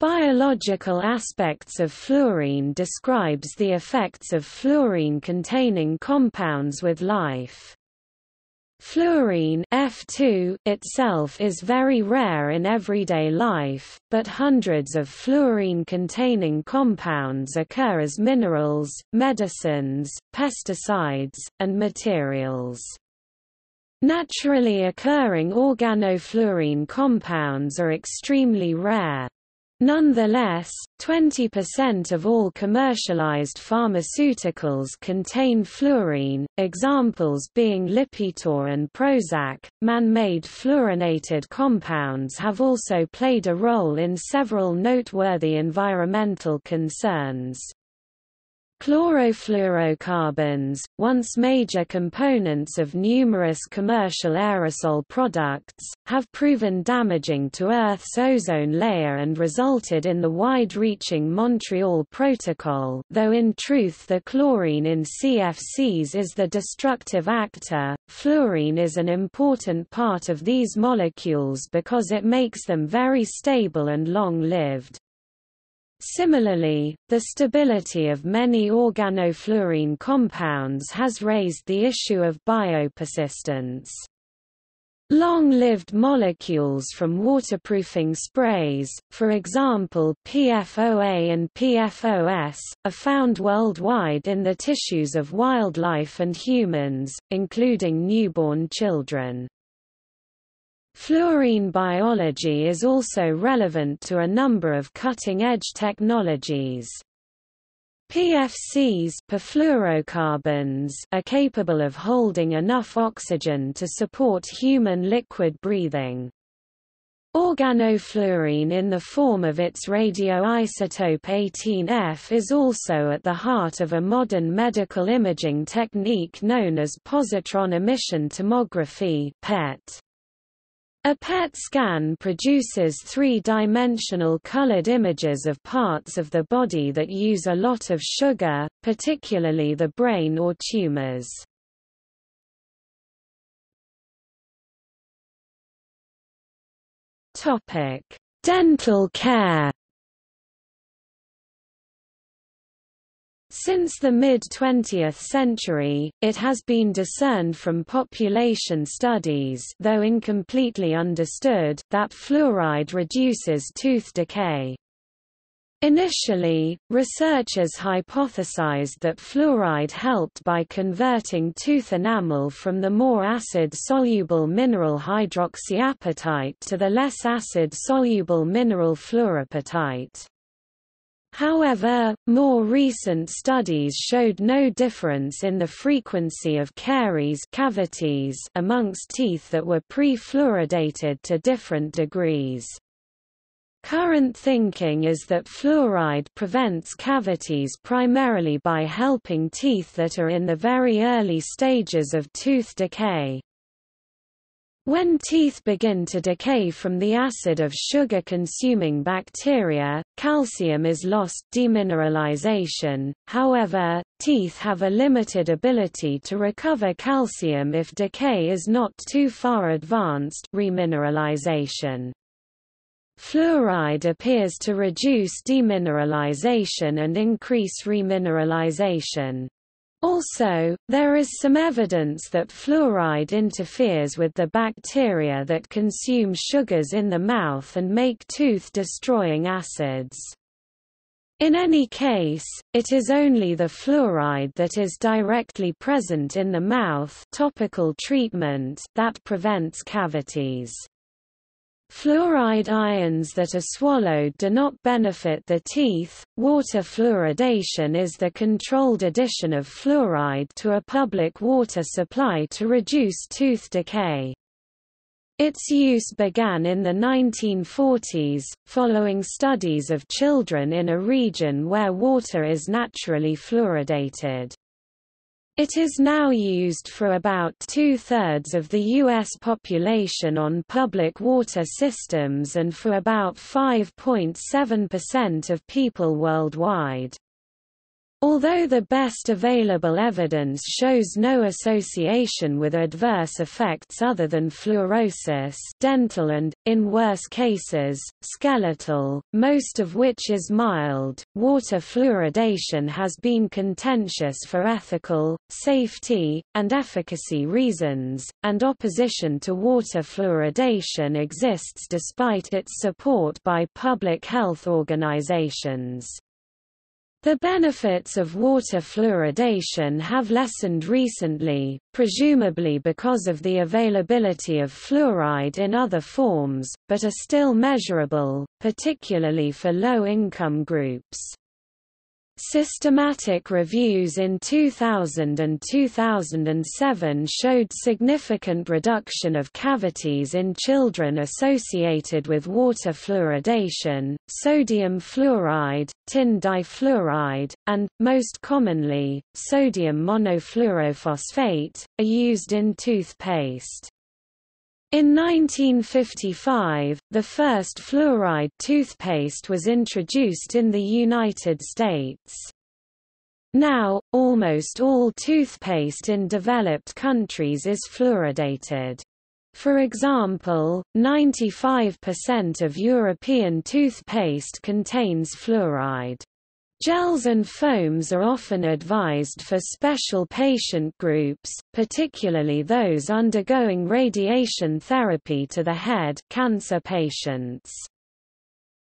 Biological aspects of fluorine describes the effects of fluorine-containing compounds with life. Fluorine F2 itself is very rare in everyday life, but hundreds of fluorine-containing compounds occur as minerals, medicines, pesticides, and materials. Naturally occurring organofluorine compounds are extremely rare. Nonetheless, 20% of all commercialized pharmaceuticals contain fluorine, examples being Lipitor and Prozac. Man-made fluorinated compounds have also played a role in several noteworthy environmental concerns. Chlorofluorocarbons, once major components of numerous commercial aerosol products, have proven damaging to Earth's ozone layer and resulted in the wide-reaching Montreal Protocol though in truth the chlorine in CFCs is the destructive actor, fluorine is an important part of these molecules because it makes them very stable and long-lived. Similarly, the stability of many organofluorine compounds has raised the issue of biopersistence. Long-lived molecules from waterproofing sprays, for example PFOA and PFOS, are found worldwide in the tissues of wildlife and humans, including newborn children. Fluorine biology is also relevant to a number of cutting-edge technologies. PFCs perfluorocarbons are capable of holding enough oxygen to support human liquid breathing. Organofluorine in the form of its radioisotope 18F is also at the heart of a modern medical imaging technique known as positron emission tomography PET. A PET scan produces three-dimensional colored images of parts of the body that use a lot of sugar, particularly the brain or tumors. Dental care Since the mid-20th century, it has been discerned from population studies though incompletely understood, that fluoride reduces tooth decay. Initially, researchers hypothesized that fluoride helped by converting tooth enamel from the more acid-soluble mineral hydroxyapatite to the less acid-soluble mineral fluorapatite. However, more recent studies showed no difference in the frequency of caries cavities amongst teeth that were pre-fluoridated to different degrees. Current thinking is that fluoride prevents cavities primarily by helping teeth that are in the very early stages of tooth decay. When teeth begin to decay from the acid of sugar-consuming bacteria, calcium is lost demineralization, however, teeth have a limited ability to recover calcium if decay is not too far advanced remineralization. Fluoride appears to reduce demineralization and increase remineralization. Also, there is some evidence that fluoride interferes with the bacteria that consume sugars in the mouth and make tooth-destroying acids. In any case, it is only the fluoride that is directly present in the mouth topical treatment that prevents cavities. Fluoride ions that are swallowed do not benefit the teeth. Water fluoridation is the controlled addition of fluoride to a public water supply to reduce tooth decay. Its use began in the 1940s, following studies of children in a region where water is naturally fluoridated. It is now used for about two-thirds of the U.S. population on public water systems and for about 5.7% of people worldwide. Although the best available evidence shows no association with adverse effects other than fluorosis dental and, in worse cases, skeletal, most of which is mild, water fluoridation has been contentious for ethical, safety, and efficacy reasons, and opposition to water fluoridation exists despite its support by public health organizations. The benefits of water fluoridation have lessened recently, presumably because of the availability of fluoride in other forms, but are still measurable, particularly for low-income groups. Systematic reviews in 2000 and 2007 showed significant reduction of cavities in children associated with water fluoridation, sodium fluoride, tin difluoride, and, most commonly, sodium monofluorophosphate, are used in toothpaste. In 1955, the first fluoride toothpaste was introduced in the United States. Now, almost all toothpaste in developed countries is fluoridated. For example, 95% of European toothpaste contains fluoride. Gels and foams are often advised for special patient groups, particularly those undergoing radiation therapy to the head cancer patients.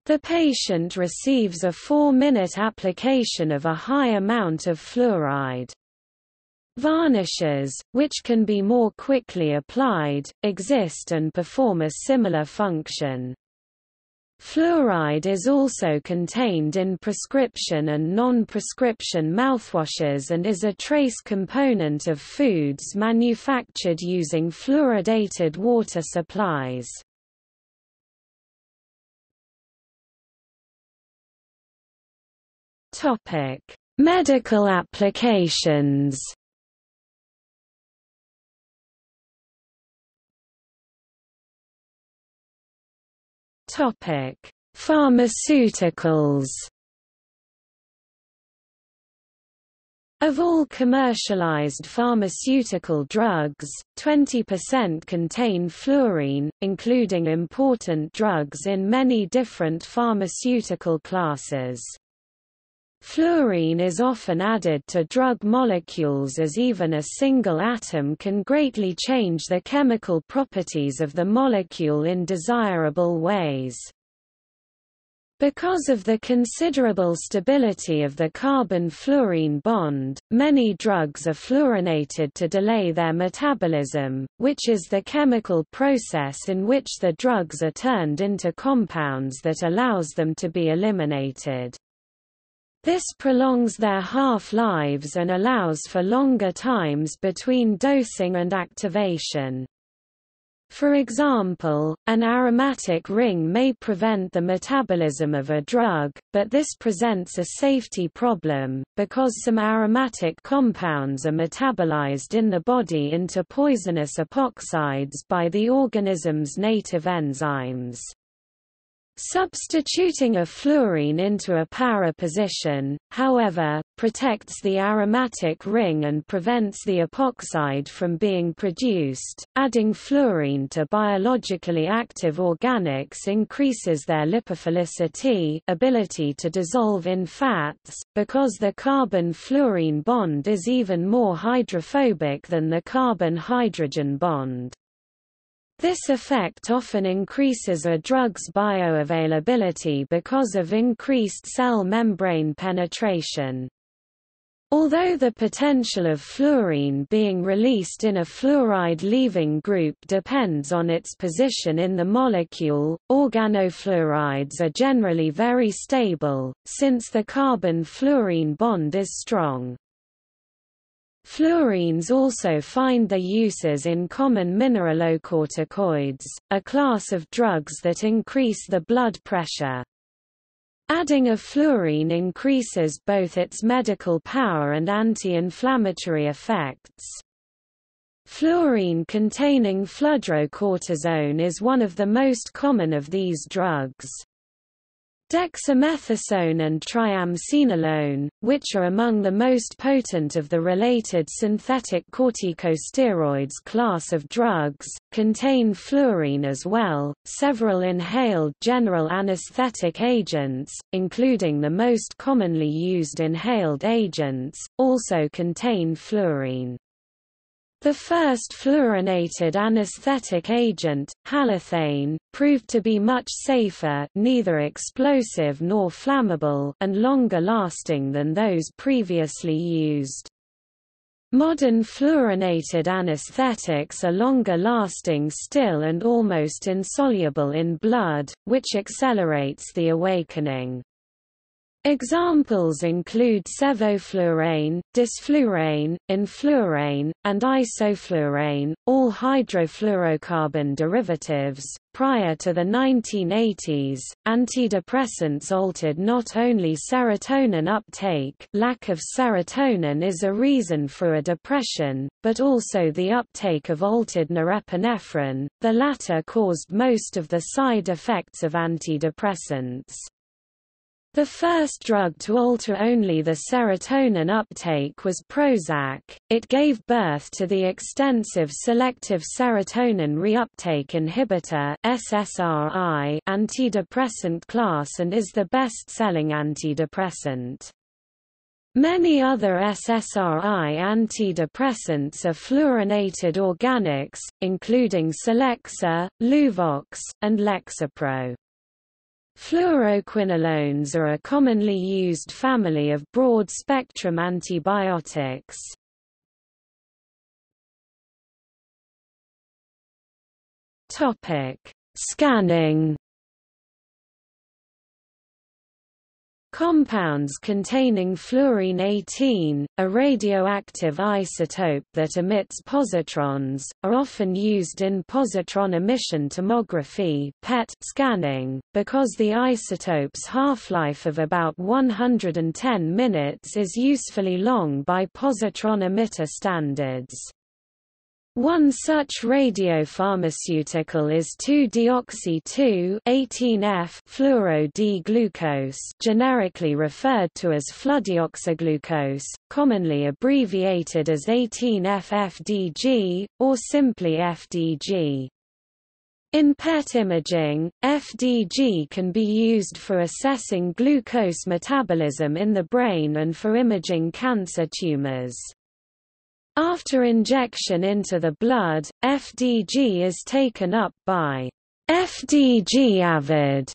The patient receives a four-minute application of a high amount of fluoride. Varnishes, which can be more quickly applied, exist and perform a similar function. Fluoride is also contained in prescription and non-prescription mouthwashes and is a trace component of foods manufactured using fluoridated water supplies. Medical applications Topic: Pharmaceuticals. Of all commercialized pharmaceutical drugs, 20% contain fluorine, including important drugs in many different pharmaceutical classes. Fluorine is often added to drug molecules as even a single atom can greatly change the chemical properties of the molecule in desirable ways. Because of the considerable stability of the carbon-fluorine bond, many drugs are fluorinated to delay their metabolism, which is the chemical process in which the drugs are turned into compounds that allows them to be eliminated. This prolongs their half-lives and allows for longer times between dosing and activation. For example, an aromatic ring may prevent the metabolism of a drug, but this presents a safety problem, because some aromatic compounds are metabolized in the body into poisonous epoxides by the organism's native enzymes. Substituting a fluorine into a para position, however, protects the aromatic ring and prevents the epoxide from being produced. Adding fluorine to biologically active organics increases their lipophilicity, ability to dissolve in fats, because the carbon-fluorine bond is even more hydrophobic than the carbon-hydrogen bond. This effect often increases a drug's bioavailability because of increased cell membrane penetration. Although the potential of fluorine being released in a fluoride-leaving group depends on its position in the molecule, organofluorides are generally very stable, since the carbon-fluorine bond is strong. Fluorines also find their uses in common mineralocorticoids, a class of drugs that increase the blood pressure. Adding a fluorine increases both its medical power and anti-inflammatory effects. Fluorine-containing fludrocortisone is one of the most common of these drugs. Dexamethasone and triamcinolone, which are among the most potent of the related synthetic corticosteroids class of drugs, contain fluorine as well. Several inhaled general anesthetic agents, including the most commonly used inhaled agents, also contain fluorine. The first fluorinated anesthetic agent, halothane, proved to be much safer neither explosive nor flammable and longer lasting than those previously used. Modern fluorinated anesthetics are longer lasting still and almost insoluble in blood, which accelerates the awakening. Examples include sevoflurane, desflurane, enflurane, and isoflurane, all hydrofluorocarbon derivatives. Prior to the 1980s, antidepressants altered not only serotonin uptake lack of serotonin is a reason for a depression, but also the uptake of altered norepinephrine, the latter caused most of the side effects of antidepressants. The first drug to alter only the serotonin uptake was Prozac. It gave birth to the extensive selective serotonin reuptake inhibitor (SSRI) antidepressant class and is the best-selling antidepressant. Many other SSRI antidepressants are fluorinated organics, including Celexa, Luvox, and Lexapro. Fluoroquinolones are a commonly used family of broad-spectrum antibiotics. Topic: Scanning Compounds containing fluorine 18, a radioactive isotope that emits positrons, are often used in positron emission tomography (PET) scanning, because the isotope's half-life of about 110 minutes is usefully long by positron emitter standards. One such radiopharmaceutical is 2-deoxy-2 fluoro-D-glucose generically referred to as fludeoxyglucose, commonly abbreviated as 18F-FDG, or simply FDG. In PET imaging, FDG can be used for assessing glucose metabolism in the brain and for imaging cancer tumors. After injection into the blood, FDG is taken up by FDG-avid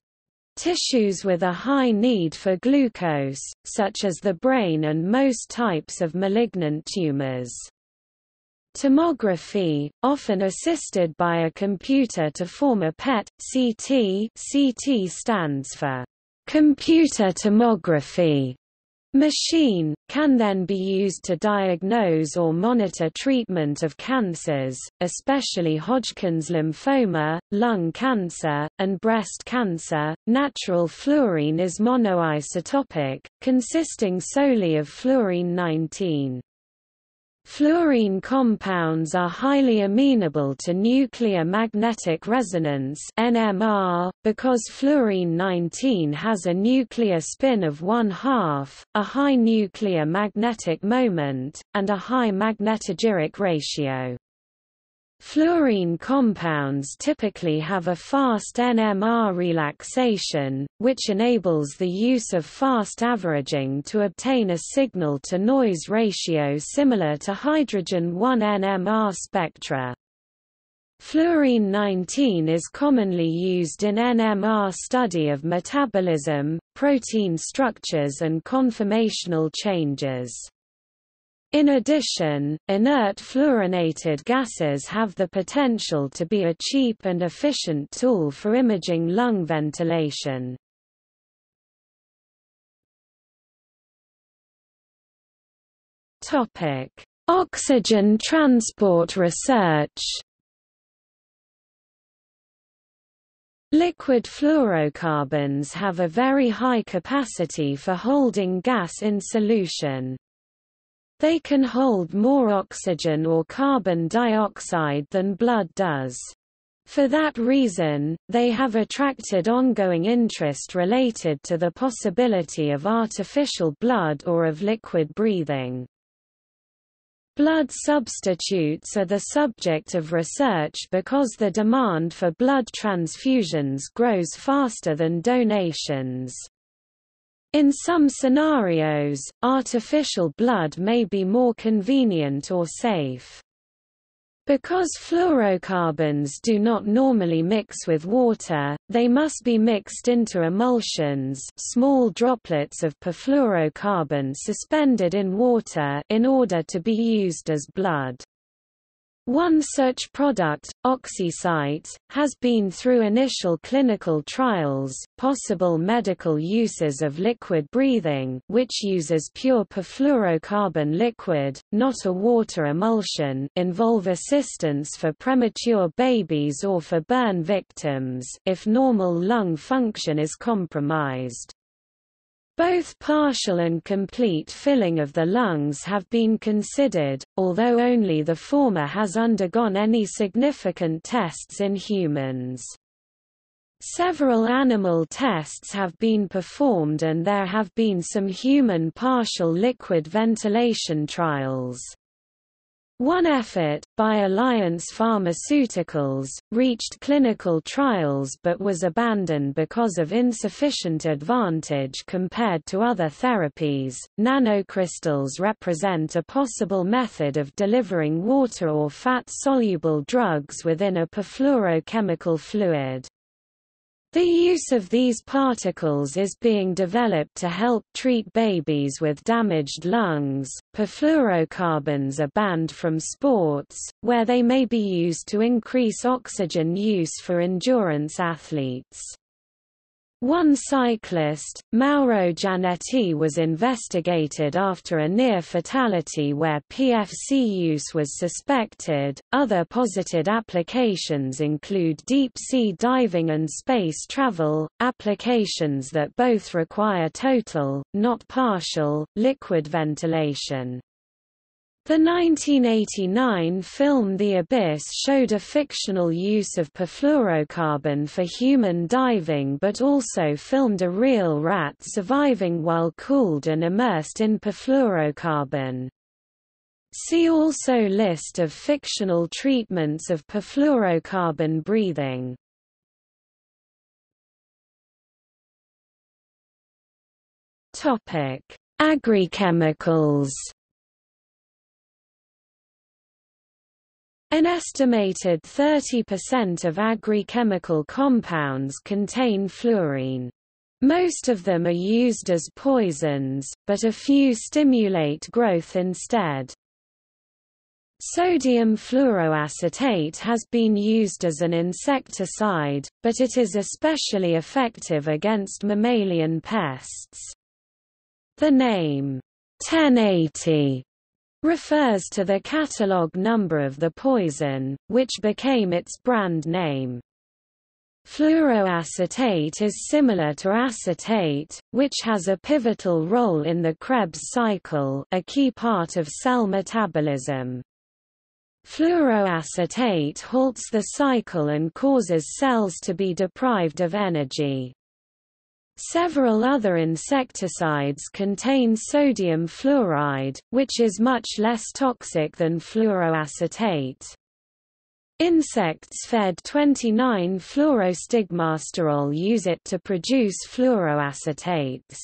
tissues with a high need for glucose, such as the brain and most types of malignant tumors. Tomography, often assisted by a computer to form a PET, CT CT stands for computer tomography Machine, can then be used to diagnose or monitor treatment of cancers, especially Hodgkin's lymphoma, lung cancer, and breast cancer. Natural fluorine is monoisotopic, consisting solely of fluorine 19. Fluorine compounds are highly amenable to nuclear magnetic resonance NMR, because fluorine-19 has a nuclear spin of one-half, a high nuclear magnetic moment, and a high magnetogyric ratio. Fluorine compounds typically have a fast NMR relaxation, which enables the use of fast averaging to obtain a signal-to-noise ratio similar to hydrogen-1 NMR spectra. Fluorine-19 is commonly used in NMR study of metabolism, protein structures and conformational changes. In addition, inert fluorinated gases have the potential to be a cheap and efficient tool for imaging lung ventilation. Topic: Oxygen transport research Liquid fluorocarbons have a very high capacity for holding gas in solution. They can hold more oxygen or carbon dioxide than blood does. For that reason, they have attracted ongoing interest related to the possibility of artificial blood or of liquid breathing. Blood substitutes are the subject of research because the demand for blood transfusions grows faster than donations. In some scenarios, artificial blood may be more convenient or safe. Because fluorocarbons do not normally mix with water, they must be mixed into emulsions small droplets of perfluorocarbon suspended in water in order to be used as blood. One such product, Oxycyte, has been through initial clinical trials. Possible medical uses of liquid breathing, which uses pure perfluorocarbon liquid, not a water emulsion, involve assistance for premature babies or for burn victims if normal lung function is compromised. Both partial and complete filling of the lungs have been considered, although only the former has undergone any significant tests in humans. Several animal tests have been performed and there have been some human partial liquid ventilation trials. One effort, by Alliance Pharmaceuticals, reached clinical trials but was abandoned because of insufficient advantage compared to other therapies. Nanocrystals represent a possible method of delivering water or fat soluble drugs within a perfluorochemical fluid. The use of these particles is being developed to help treat babies with damaged lungs. Perfluorocarbons are banned from sports, where they may be used to increase oxygen use for endurance athletes. One cyclist, Mauro Gianetti was investigated after a near fatality where PFC use was suspected. Other posited applications include deep sea diving and space travel, applications that both require total, not partial, liquid ventilation. The 1989 film The Abyss showed a fictional use of perfluorocarbon for human diving but also filmed a real rat surviving while cooled and immersed in perfluorocarbon. See also List of fictional treatments of perfluorocarbon breathing. Agrichemicals An estimated 30% of agrichemical compounds contain fluorine. Most of them are used as poisons, but a few stimulate growth instead. Sodium fluoroacetate has been used as an insecticide, but it is especially effective against mammalian pests. The name 1080 refers to the catalogue number of the poison, which became its brand name. Fluoroacetate is similar to acetate, which has a pivotal role in the Krebs cycle a key part of cell metabolism. Fluoroacetate halts the cycle and causes cells to be deprived of energy. Several other insecticides contain sodium fluoride, which is much less toxic than fluoroacetate. Insects fed 29-fluorostigmasterol use it to produce fluoroacetates.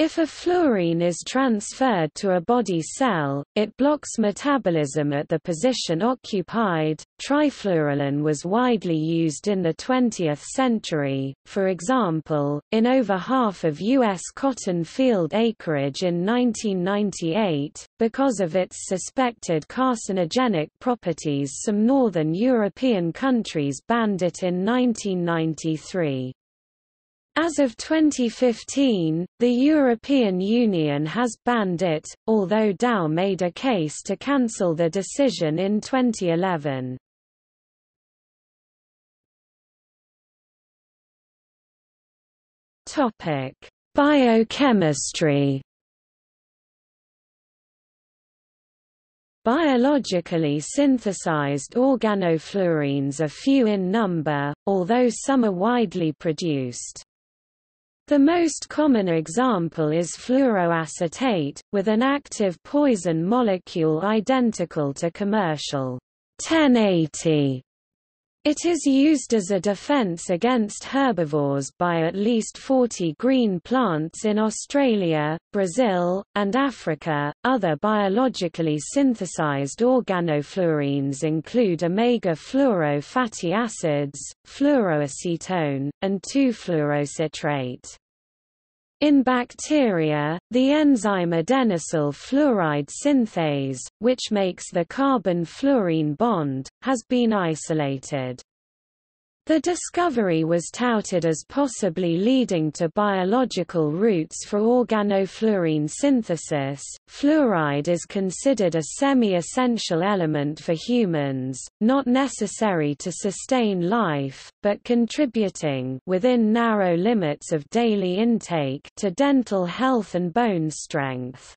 If a fluorine is transferred to a body cell, it blocks metabolism at the position occupied. Trifluralin was widely used in the 20th century, for example, in over half of U.S. cotton field acreage in 1998. Because of its suspected carcinogenic properties, some northern European countries banned it in 1993. As of 2015, the European Union has banned it, although Dow made a case to cancel the decision in 2011. Topic: Biochemistry Biologically synthesized organofluorines are few in number, although some are widely produced. The most common example is fluoroacetate, with an active poison molecule identical to commercial. 1080 it is used as a defense against herbivores by at least 40 green plants in Australia, Brazil, and Africa. Other biologically synthesized organofluorines include omega fluoro fatty acids, fluoroacetone, and 2-fluorocitrate. In bacteria, the enzyme adenosyl fluoride synthase, which makes the carbon-fluorine bond, has been isolated. The discovery was touted as possibly leading to biological routes for organofluorine synthesis. Fluoride is considered a semi-essential element for humans, not necessary to sustain life, but contributing within narrow limits of daily intake to dental health and bone strength.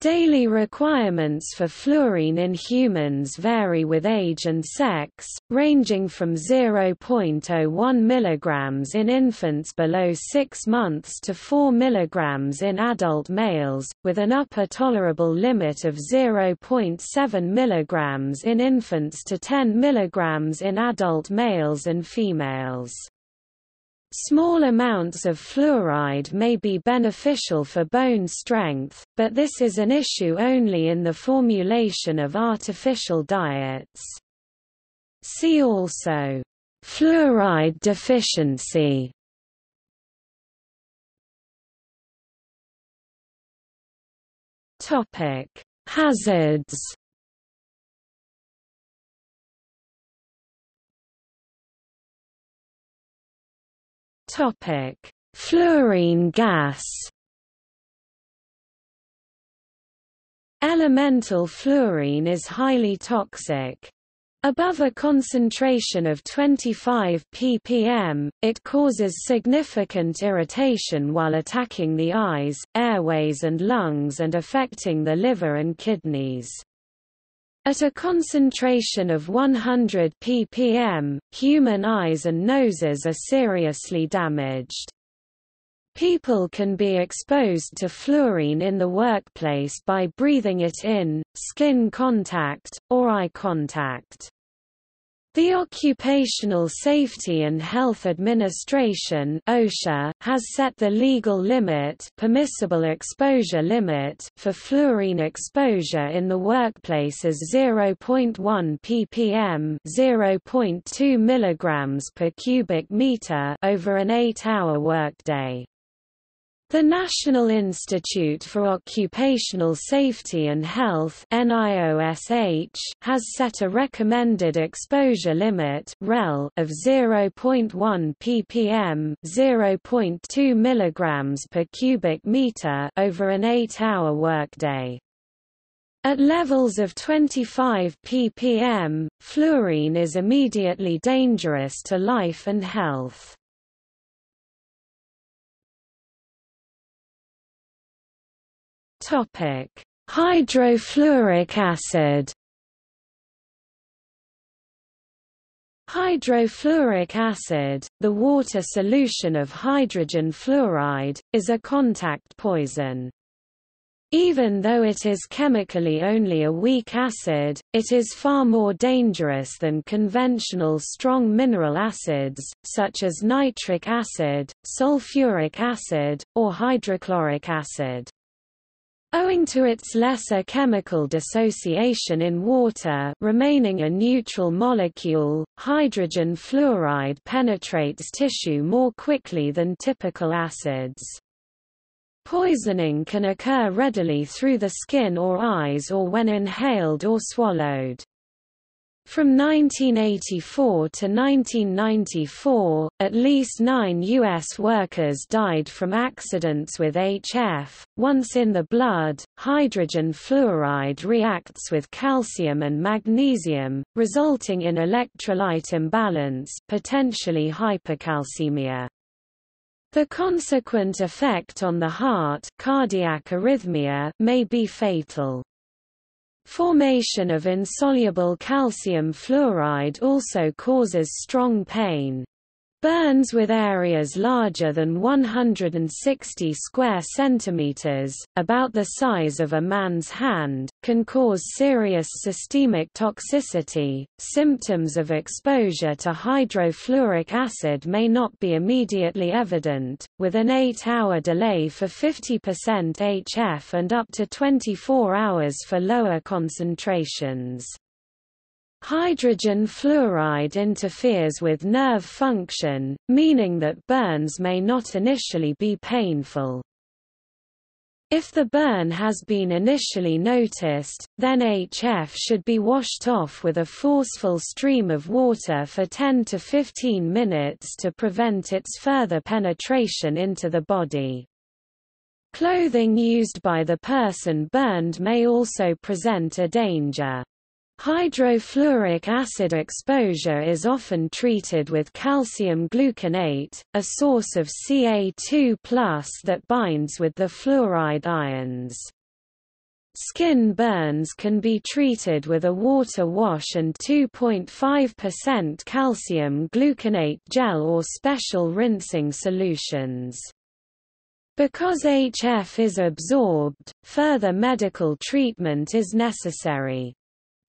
Daily requirements for fluorine in humans vary with age and sex, ranging from 0.01 mg in infants below 6 months to 4 mg in adult males, with an upper tolerable limit of 0.7 mg in infants to 10 mg in adult males and females. Small amounts of fluoride may be beneficial for bone strength, but this is an issue only in the formulation of artificial diets. See also, fluoride deficiency Topic: Hazards. Topic: Fluorine gas. Elemental fluorine is highly toxic. Above a concentration of 25 ppm, it causes significant irritation while attacking the eyes, airways and lungs and affecting the liver and kidneys. At a concentration of 100 ppm, human eyes and noses are seriously damaged. People can be exposed to fluorine in the workplace by breathing it in, skin contact, or eye contact. The Occupational Safety and Health Administration (OSHA) has set the legal limit, permissible exposure limit for fluorine exposure in the workplace as 0.1 ppm, 0.2 mg per cubic meter over an 8-hour workday. The National Institute for Occupational Safety and Health has set a recommended exposure limit of 0.1 ppm 0.2 mg per cubic meter over an 8-hour workday. At levels of 25 ppm, fluorine is immediately dangerous to life and health. Topic: Hydrofluoric acid. Hydrofluoric acid, the water solution of hydrogen fluoride, is a contact poison. Even though it is chemically only a weak acid, it is far more dangerous than conventional strong mineral acids, such as nitric acid, sulfuric acid, or hydrochloric acid. Owing to its lesser chemical dissociation in water remaining a neutral molecule, hydrogen fluoride penetrates tissue more quickly than typical acids. Poisoning can occur readily through the skin or eyes or when inhaled or swallowed. From 1984 to 1994, at least nine U.S. workers died from accidents with HF. Once in the blood, hydrogen fluoride reacts with calcium and magnesium, resulting in electrolyte imbalance potentially hypercalcemia. The consequent effect on the heart cardiac arrhythmia may be fatal. Formation of insoluble calcium fluoride also causes strong pain. Burns with areas larger than 160 square centimeters, about the size of a man's hand, can cause serious systemic toxicity. Symptoms of exposure to hydrofluoric acid may not be immediately evident, with an 8-hour delay for 50% HF and up to 24 hours for lower concentrations. Hydrogen fluoride interferes with nerve function, meaning that burns may not initially be painful. If the burn has been initially noticed, then HF should be washed off with a forceful stream of water for 10 to 15 minutes to prevent its further penetration into the body. Clothing used by the person burned may also present a danger. Hydrofluoric acid exposure is often treated with calcium gluconate, a source of Ca2 that binds with the fluoride ions. Skin burns can be treated with a water wash and 2.5% calcium gluconate gel or special rinsing solutions. Because HF is absorbed, further medical treatment is necessary.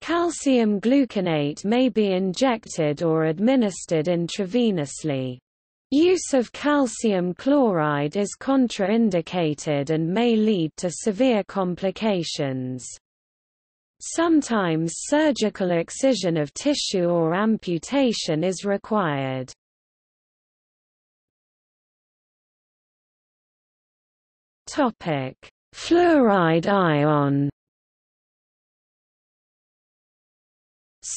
Calcium gluconate may be injected or administered intravenously. Use of calcium chloride is contraindicated and may lead to severe complications. Sometimes surgical excision of tissue or amputation is required. Fluoride ion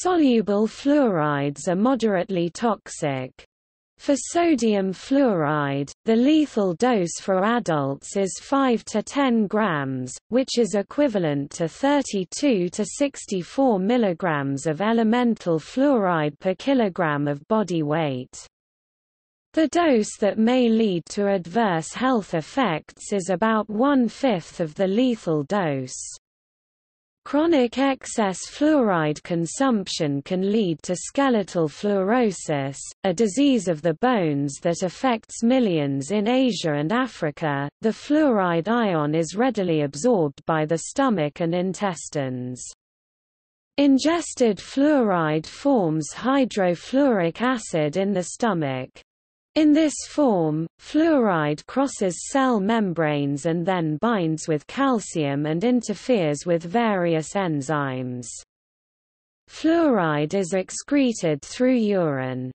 Soluble fluorides are moderately toxic. For sodium fluoride, the lethal dose for adults is 5 to 10 grams, which is equivalent to 32 to 64 milligrams of elemental fluoride per kilogram of body weight. The dose that may lead to adverse health effects is about one-fifth of the lethal dose. Chronic excess fluoride consumption can lead to skeletal fluorosis, a disease of the bones that affects millions in Asia and Africa. The fluoride ion is readily absorbed by the stomach and intestines. Ingested fluoride forms hydrofluoric acid in the stomach. In this form, fluoride crosses cell membranes and then binds with calcium and interferes with various enzymes. Fluoride is excreted through urine.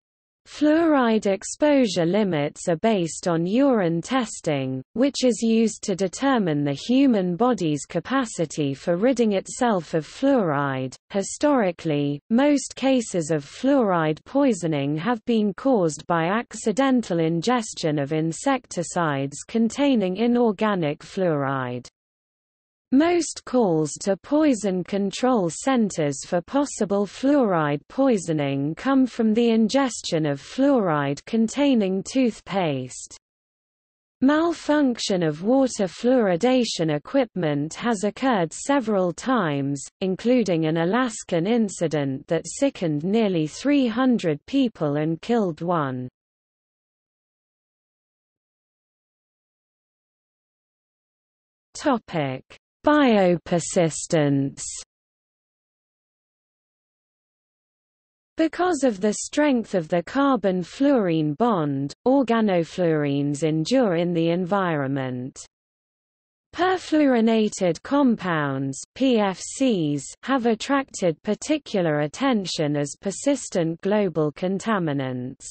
Fluoride exposure limits are based on urine testing, which is used to determine the human body's capacity for ridding itself of fluoride. Historically, most cases of fluoride poisoning have been caused by accidental ingestion of insecticides containing inorganic fluoride. Most calls to poison control centers for possible fluoride poisoning come from the ingestion of fluoride-containing toothpaste. Malfunction of water fluoridation equipment has occurred several times, including an Alaskan incident that sickened nearly 300 people and killed one. Topic Biopersistence Because of the strength of the carbon-fluorine bond, organofluorines endure in the environment. Perfluorinated compounds PFCs have attracted particular attention as persistent global contaminants.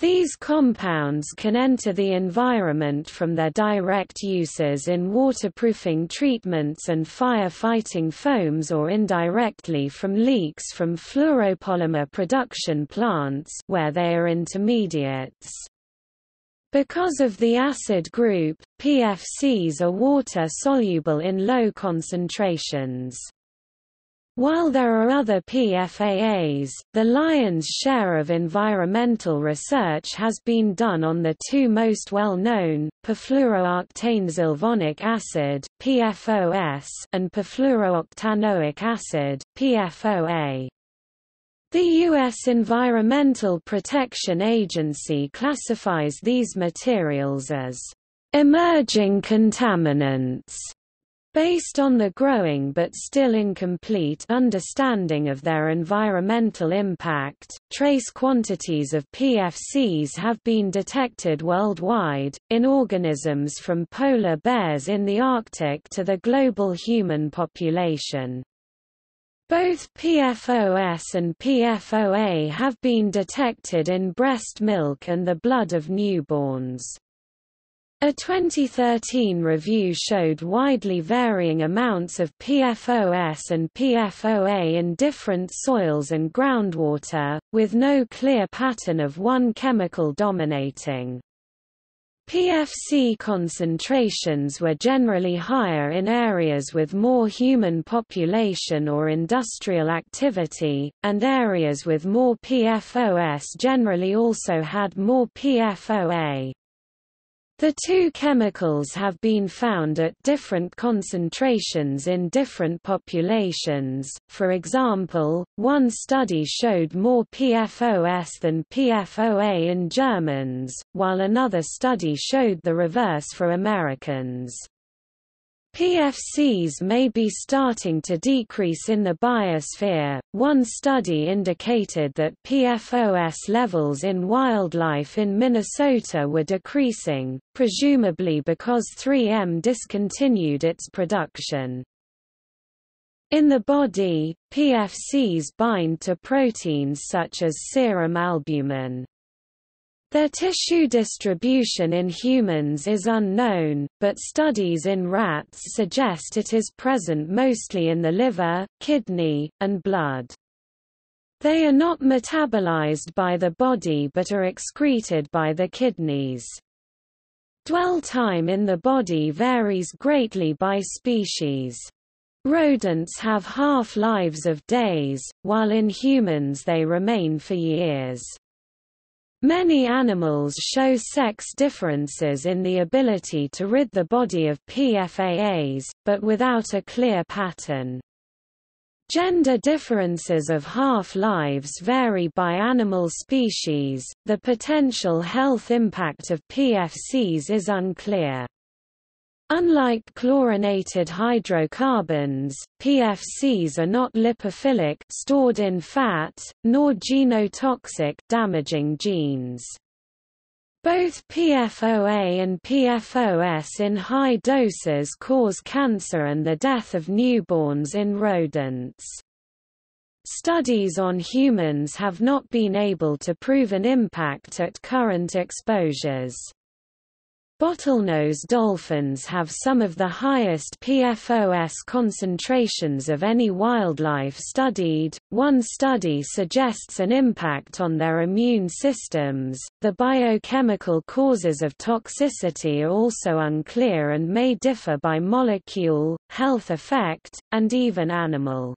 These compounds can enter the environment from their direct uses in waterproofing treatments and fire-fighting foams or indirectly from leaks from fluoropolymer production plants where they are intermediates. Because of the acid group, PFCs are water-soluble in low concentrations. While there are other PFAAs, the lion's share of environmental research has been done on the two most well-known, perfluorooctane sulfonic acid (PFOS) and perfluorooctanoic acid (PFOA). The U.S. Environmental Protection Agency classifies these materials as emerging contaminants Based on the growing but still incomplete understanding of their environmental impact, trace quantities of PFCs have been detected worldwide, in organisms from polar bears in the Arctic to the global human population. Both PFOS and PFOA have been detected in breast milk and the blood of newborns. A 2013 review showed widely varying amounts of PFOS and PFOA in different soils and groundwater, with no clear pattern of one chemical dominating. PFC concentrations were generally higher in areas with more human population or industrial activity, and areas with more PFOS generally also had more PFOA. The two chemicals have been found at different concentrations in different populations, for example, one study showed more PFOS than PFOA in Germans, while another study showed the reverse for Americans. PFCs may be starting to decrease in the biosphere. One study indicated that PFOS levels in wildlife in Minnesota were decreasing, presumably because 3M discontinued its production. In the body, PFCs bind to proteins such as serum albumin. Their tissue distribution in humans is unknown, but studies in rats suggest it is present mostly in the liver, kidney, and blood. They are not metabolized by the body but are excreted by the kidneys. Dwell time in the body varies greatly by species. Rodents have half-lives of days, while in humans they remain for years. Many animals show sex differences in the ability to rid the body of PFAAs, but without a clear pattern. Gender differences of half-lives vary by animal species, the potential health impact of PFCs is unclear. Unlike chlorinated hydrocarbons, PFCs are not lipophilic stored in fat, nor genotoxic damaging genes. Both PFOA and PFOS in high doses cause cancer and the death of newborns in rodents. Studies on humans have not been able to prove an impact at current exposures. Bottlenose dolphins have some of the highest PFOS concentrations of any wildlife studied. One study suggests an impact on their immune systems. The biochemical causes of toxicity are also unclear and may differ by molecule, health effect, and even animal.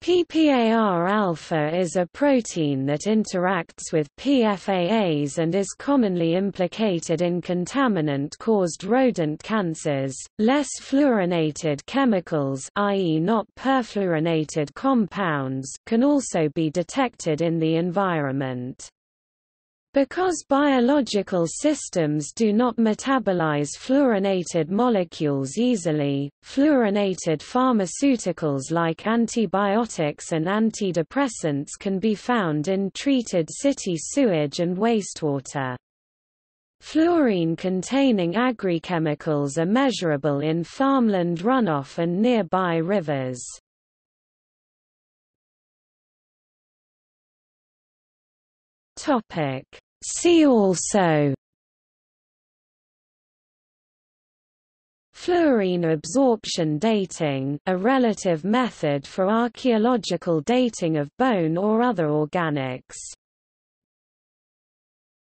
PPAR-alpha is a protein that interacts with PFAAs and is commonly implicated in contaminant-caused rodent cancers. Less fluorinated chemicals, i.e. not perfluorinated compounds, can also be detected in the environment. Because biological systems do not metabolize fluorinated molecules easily, fluorinated pharmaceuticals like antibiotics and antidepressants can be found in treated city sewage and wastewater. Fluorine-containing agrichemicals are measurable in farmland runoff and nearby rivers. Topic. See also. Fluorine absorption dating a relative method for archaeological dating of bone or other organics